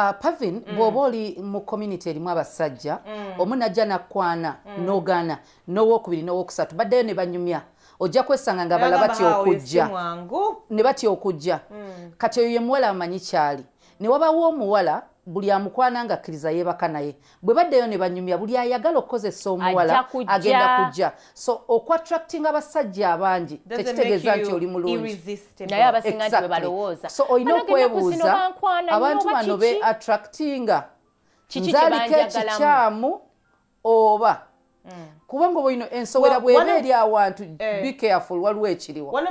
Uh, pavin mm. bw'oba oli mu community erimu abasajja mm. omu najja nakwana mm. n'ogaana n'owokubiri n'owokusatu baddeyo ne banyumya ojja kwesanga nga bala batya okujja ne batya okujja mm. kati oyo ye muwala amanyi kyali ne wabawo omuwala buli amukwana nga akkiriza yeebaka naye. Bwe baddeyo ne banyumya buli ayagala okukozesa omuwala agenda kujja. So okuattractinga abasajja abangi tekitegeeza nti oli mulungiso olina okwebuuza abantu bano be attractinga. Nzaaliko ekikyamu oba? Kubanga obwino ensowera bweba eri awantu be careful waliwo ekiriwa